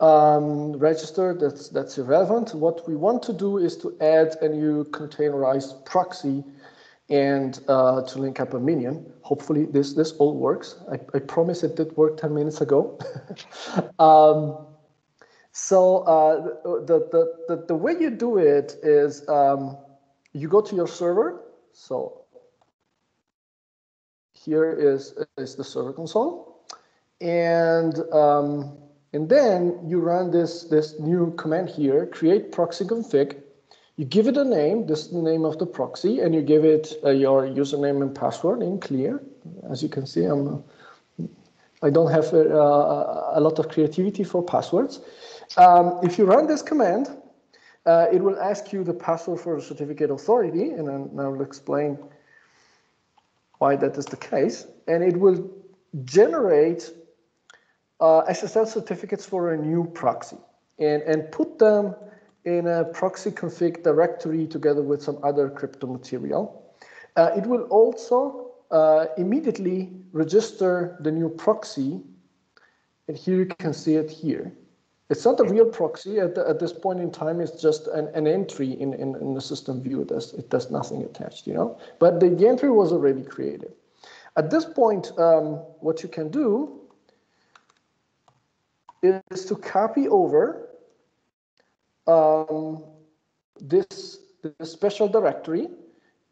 um, registered. That's that's irrelevant. What we want to do is to add a new containerized proxy and uh, to link up a minion. Hopefully this this all works. I, I promise it did work 10 minutes ago. um, so uh, the, the, the, the way you do it is um, you go to your server. So here is, is the server console. And, um, and then you run this, this new command here, create proxy config. You give it a name, this is the name of the proxy, and you give it uh, your username and password in clear. As you can see, I'm, I don't have uh, a lot of creativity for passwords. Um, if you run this command, uh, it will ask you the password for the certificate authority, and then I will explain why that is the case, and it will generate uh, SSL certificates for a new proxy and, and put them in a proxy config directory together with some other crypto material. Uh, it will also uh, immediately register the new proxy And here you can see it here. It's not a real proxy at, the, at this point in time. It's just an, an entry in, in, in, the system view. It does, it does nothing attached, you know. But the, the entry was already created. At this point, um, what you can do is to copy over um, this, this special directory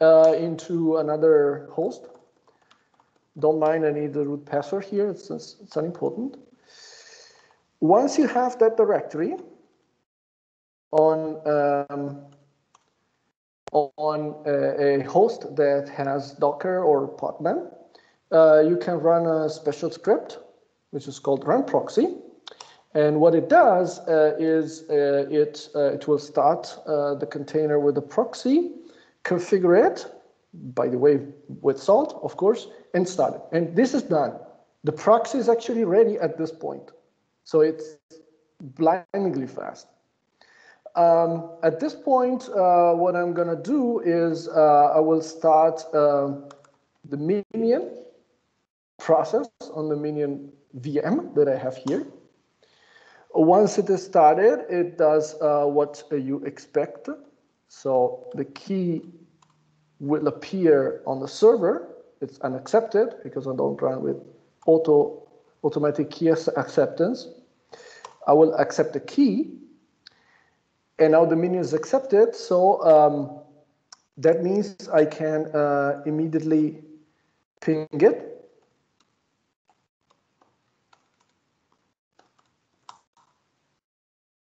uh, into another host. Don't mind I need the root password here. It's, it's, it's unimportant. Once you have that directory on um, on a, a, host that has Docker or Podman, uh, you can run a special script, which is called run proxy. And what it does uh, is uh, it, uh, it will start uh, the container with a proxy, configure it, by the way, with salt, of course, and start it. And this is done. The proxy is actually ready at this point. So it's blindingly fast. Um, at this point, uh, what I'm going to do is uh, I will start uh, the minion process on the minion VM that I have here. Once it is started, it does uh, what you expect. So the key will appear on the server. It's unaccepted because I don't run with auto automatic key acceptance. I will accept the key. And now the minion is accepted. So um, that means I can uh, immediately ping it.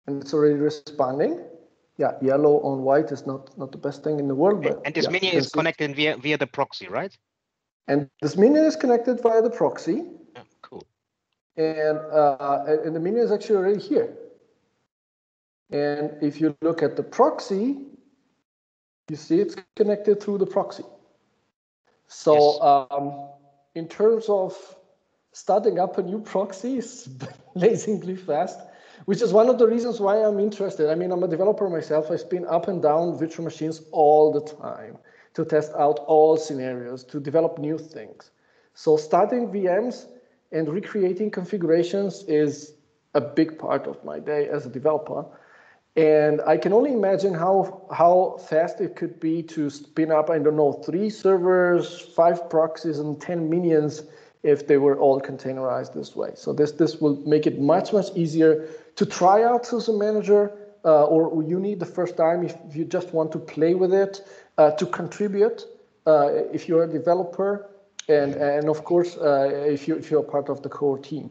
And it's already responding. Yeah, yellow on white is not, not the best thing in the world. But and this yeah, minion is connected via, via the proxy, right? And this minion is connected via the proxy. And, uh, and the minion is actually already here. And if you look at the proxy, you see it's connected through the proxy. So yes. um, in terms of starting up a new proxy is blazingly fast, which is one of the reasons why I'm interested. I mean, I'm a developer myself. I spin up and down virtual machines all the time to test out all scenarios, to develop new things. So starting VMs and recreating configurations is a big part of my day as a developer. And I can only imagine how, how fast it could be to spin up, I don't know, three servers, five proxies, and 10 minions if they were all containerized this way. So this, this will make it much, much easier to try out SUSE Manager uh, or Uyuni the first time if, if, you just want to play with it, uh, to contribute uh, if you're a developer, and, and of course, uh, if, you, if you're part of the core team.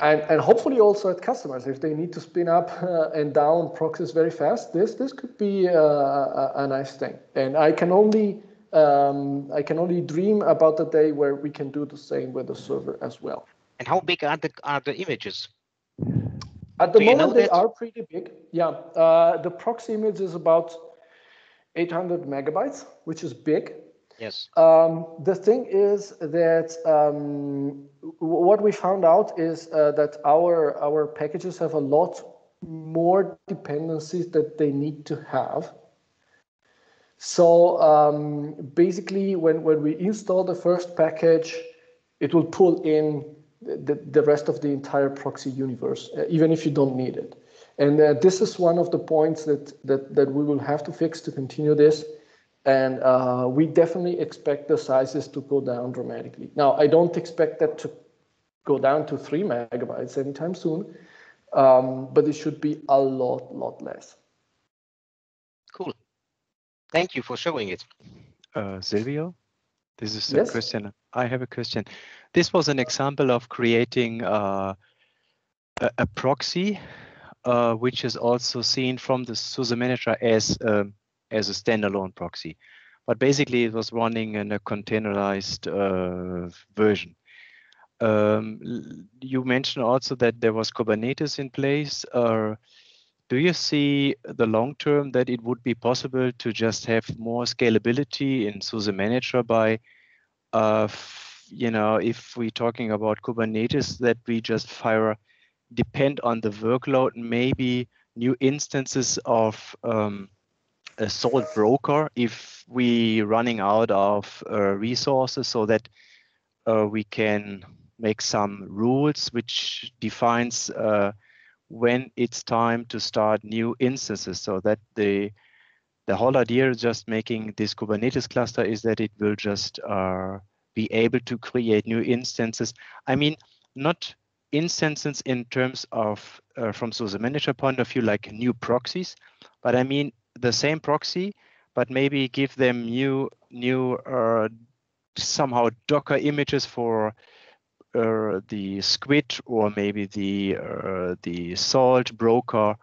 And, and hopefully also at customers, if they need to spin up uh, and down proxies very fast, this, this could be a, a nice thing. And I can only um, I can only dream about the day where we can do the same with the server as well. And how big are the are the images? At the moment, they that? are pretty big. Yeah, uh, the proxy image is about 800 megabytes, which is big. Yes. Um, the thing is that um, what we found out is uh, that our our packages have a lot more dependencies that they need to have. So um, basically, when when we install the first package, it will pull in the, the rest of the entire proxy universe, uh, even if you don't need it. And uh, this is one of the points that, that, that we will have to fix to continue this. And uh, we definitely expect the sizes to go down dramatically. Now, I don't expect that to go down to three megabytes anytime soon, um, but it should be a lot, lot less. Cool. Thank you for showing it. Uh, Silvio, this is a question. I have a question. This was an example of creating uh, a, a, proxy, uh, which is also seen from the SUSE manager as um, as a standalone proxy. But basically, it was running in a containerized uh, version. Um, you mentioned also that there was Kubernetes in place. Uh, do you see the long term that it would be possible to just have more scalability in SUSE Manager by uh, you know, if we're talking about Kubernetes, that we just fire depend on the workload, maybe new instances of um, a salt broker if we running out of uh, resources so that uh, we can make some rules which defines uh, when it's time to start new instances so that the the whole idea just making this Kubernetes cluster is that it will just uh, be able to create new instances. I mean, not instances in terms of uh, from SUSE manager point of view, like new proxies, but I mean the same proxy, but maybe give them new new uh, somehow Docker images for uh, the Squid or maybe the uh, the Salt broker.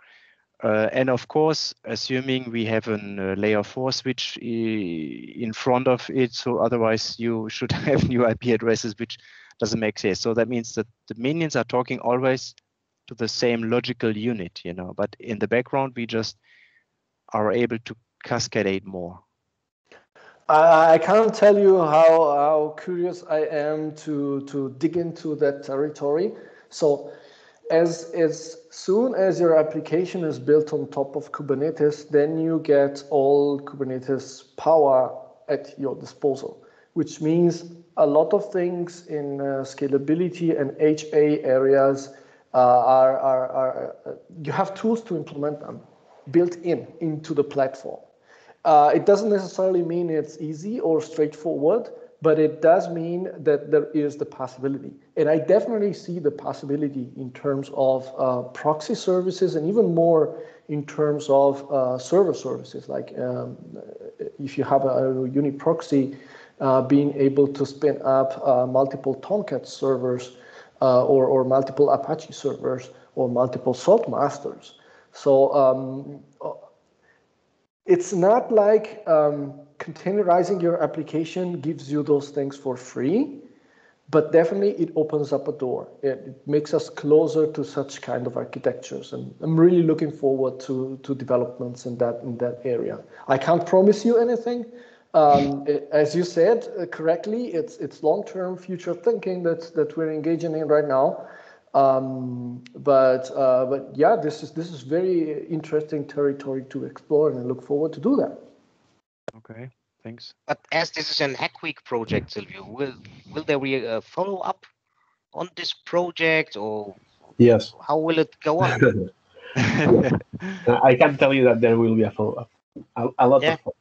Uh, and of course, assuming we have a uh, layer four switch in front of it, so otherwise you should have new IP addresses, which doesn't make sense. So that means that the minions are talking always to the same logical unit, you know. But in the background, we just are able to cascade more. I, can't tell you how, how curious I am to, to dig into that territory. So as, as soon as your application is built on top of Kubernetes, then you get all Kubernetes power at your disposal, which means a lot of things in uh, scalability and HA areas uh, are, are, are uh, you have tools to implement them built in into the platform. Uh, it doesn't necessarily mean it's easy or straightforward, but it does mean that there is the possibility. And I definitely see the possibility in terms of uh, proxy services and even more in terms of uh, server services. Like um, if you have a, a Uyuni proxy, uh, being able to spin up uh, multiple Tomcat servers uh, or, or multiple Apache servers or multiple Salt masters. So um, it's not like um, containerizing your application gives you those things for free, but definitely it opens up a door. It, it, makes us closer to such kind of architectures, and I'm really looking forward to to developments in that in that area. I can't promise you anything. Um, it, as you said uh, correctly, it's it's long-term future thinking that that we're engaging in right now. Um, but uh, but yeah, this is this is very interesting territory to explore, and I look forward to do that. Okay, thanks. But as this is an Hack Week project, Silvio, will will there be a follow up on this project, or yes, how will it go on? I can tell you that there will be a follow up, a, a lot yeah. of follow up.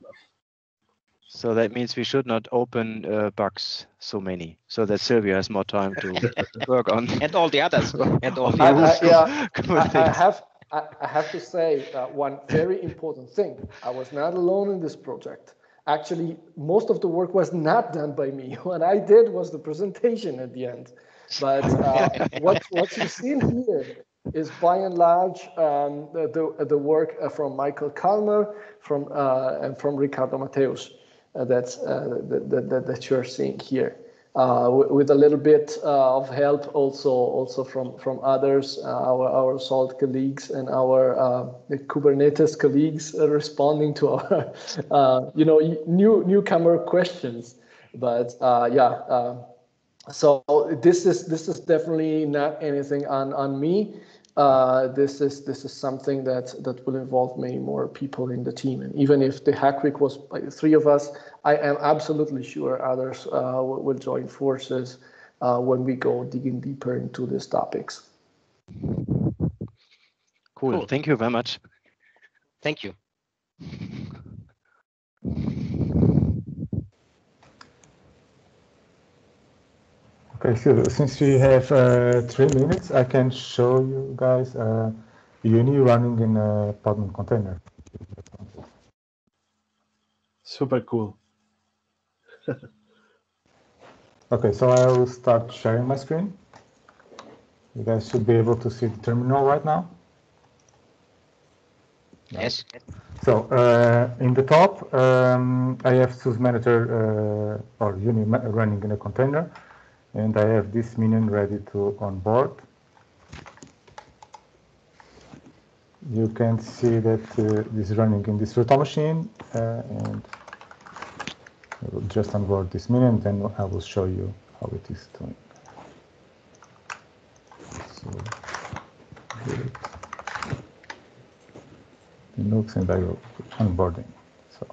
So that means we should not open uh, bugs so many, so that Silvio has more time to work on. And all the others. And all the others. yeah, I, I, have I, I have to say uh, one very important thing. I was not alone in this project. Actually, most of the work was not done by me. What I did was the presentation at the end. But uh, what what you've seen here is by and large um, the, the work uh, from Michael Calmer from uh, and from Ricardo Mateus. Uh, that's uh, that, that, that you're seeing here. Uh, with a little bit of help also also from from others, our our Salt colleagues and our Kubernetes colleagues responding to our you know new newcomer questions. But yeah, so this is this is definitely not anything on on me uh, this is this is something that that will involve many more people in the team. And even if the hack week was three of us, I am absolutely sure others uh, will join forces uh, when we go digging deeper into these topics. Cool. cool. Thank you very much. Thank you. Okay, so since we have uh, three minutes, I can show you guys uh, Uyuni running in a Podman container. Super cool. okay, so I will start sharing my screen. You guys should be able to see the terminal right now. Yes. So uh, in the top, um, I have SUSE Manager uh, or Uni running in a container and I have this minion ready to onboard. You can see that uh, this is running in this virtual machine uh, and I will just onboard this minion then I will show you how it is doing. So, Linux and I will onboarding. So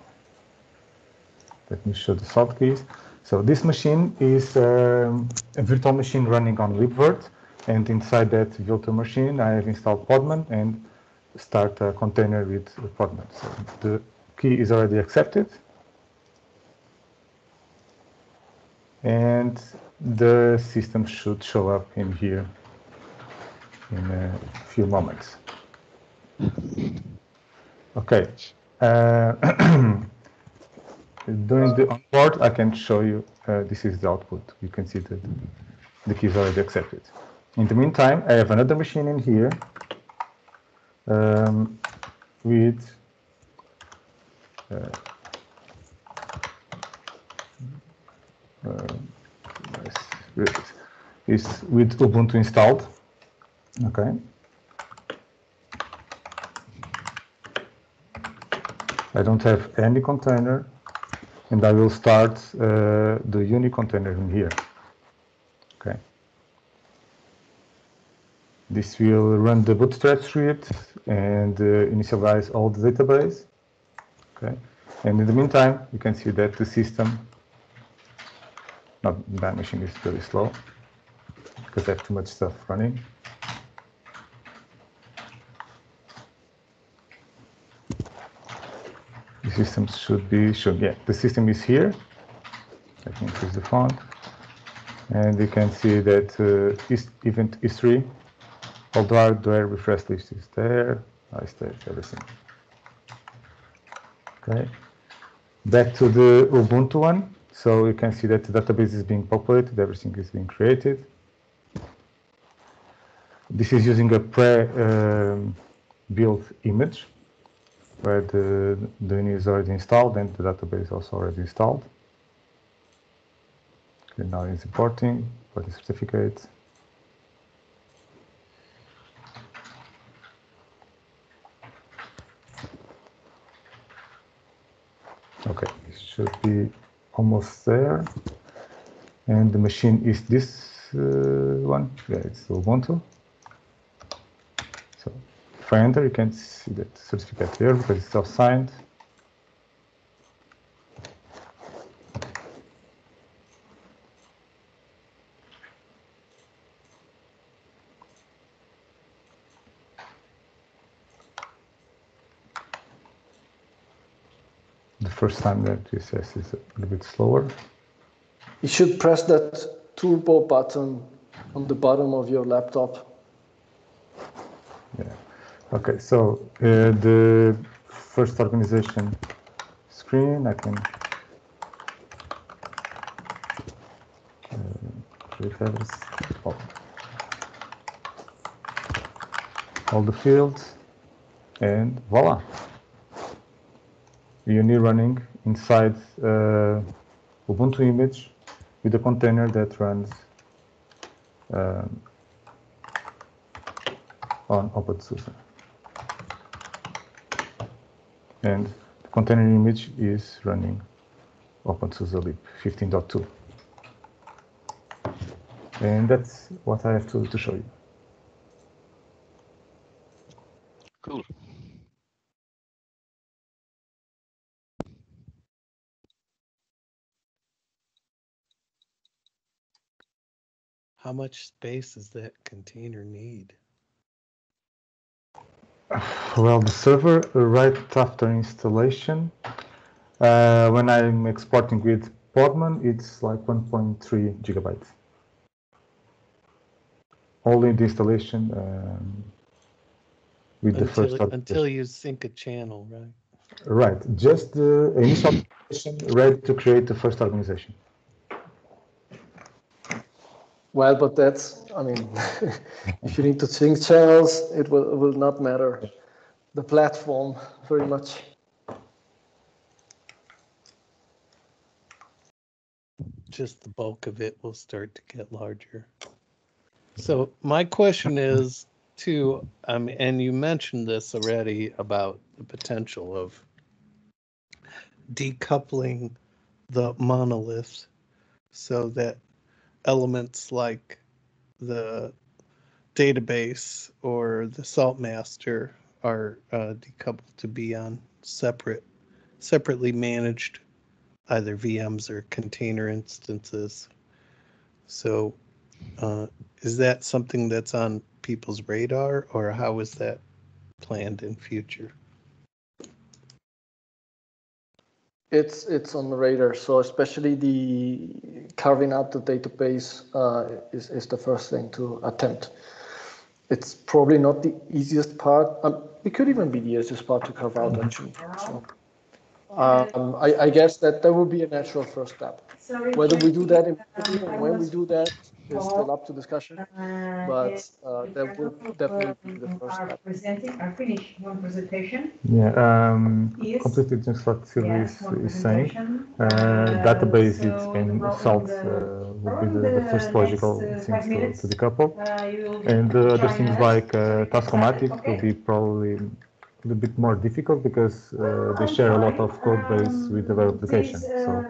let me show the salt keys. So this machine is um, a virtual machine running on libvirt. And inside that virtual machine, I have installed Podman and start a container with Podman. So the key is already accepted. And the system should show up in here in a few moments. Okay. Uh, during the onboard, I can show you uh, this is the output. You can see that the key is already accepted. In the meantime, I have another machine in here um, with uh, uh, is with Ubuntu installed. Okay. I don't have any container and I will start uh, the Uyuni container in here. Okay. This will run the bootstrap script and uh, initialize all the database. Okay. And in the meantime, you can see that the system, not that machine is very slow because I have too much stuff running. System should be shown. Yeah, the system is here. Let me increase the font. And you can see that uh, event history, the hardware refresh list is there. I state everything. Okay. Back to the Ubuntu one. So you can see that the database is being populated, everything is being created. This is using a pre-built um, image where the, the Uyuni is already installed and the database also already installed. Okay, now it's importing for the certificate. Okay, it should be almost there. And the machine is this uh, one. Yeah, it's Ubuntu. If I enter, you can see that certificate here because it's self-signed. The first time that says is a little bit slower. You should press that turbo button on the bottom of your laptop. Okay, so uh, the first organization screen, I can uh, all, all the fields, and voila. Uyuni running inside uh, Ubuntu image with a container that runs um, on OpenSUSE. And the container image is running OpenSUSE Leap 15.2. And that's what I have to, to show you. Cool. How much space does that container need? Well, the server right after installation, uh, when I'm exporting with Podman, it's like 1.3 gigabytes. Only the installation um, with until, the first until you sync a channel, right? Right, just the initial ready to create the first organization. Well, but that's, I mean, if you need to change channels, it will, will not matter the platform very much. Just the bulk of it will start to get larger. So my question is to, um, and you mentioned this already about the potential of decoupling the monolith so that elements like the database or the saltmaster are uh, decoupled to be on separate separately managed either VMs or container instances. So uh, is that something that's on people's radar or how is that planned in future? It's it's on the radar. So especially the carving out the database uh, is is the first thing to attempt. It's probably not the easiest part. Um, it could even be the easiest part to carve out actually. So, um, I, I guess that that would be a natural first step. Whether we do that immediately when we do that is still up to discussion, but uh, that will definitely be the first step. Presenting, I finished one presentation. Yeah, um, completely just what Silvio is, is saying. Uh, database it's been solved uh, would be the, the first logical things to, to decouple. And uh, other things like uh, Taskomatic will be probably a little bit more difficult because uh, they share a lot of code base with the web application. So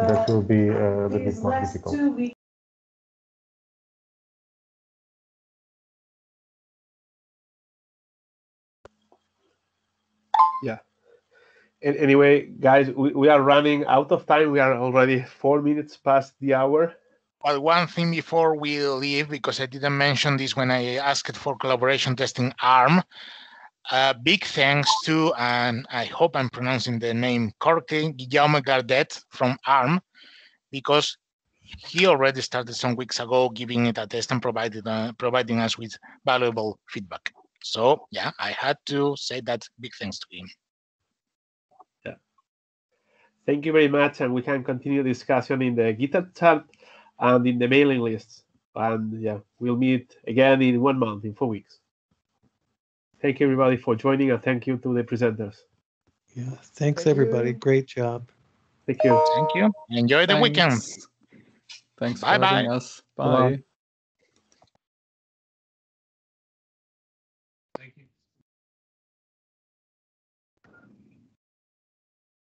that will be uh, a little bit more difficult. Yeah. And anyway, guys, we, we are running out of time. We are already four minutes past the hour. Well, one thing before we leave, because I didn't mention this when I asked for collaboration testing ARM. Uh, big thanks to, and I hope I'm pronouncing the name correctly, Guillaume Gardet from ARM, because he already started some weeks ago giving it a test and provided, uh, providing us with valuable feedback. So yeah, I had to say that big thanks to him. Yeah. Thank you very much, and we can continue discussion in the Gitter chat and in the mailing list. And yeah, we'll meet again in one month, in four weeks. Thank you everybody for joining, and thank you to the presenters. Yeah, thanks thank everybody. You. Great job. Thank you. Thank you. Enjoy the Thanks. weekend. Thanks bye for bye. having us. Bye. bye.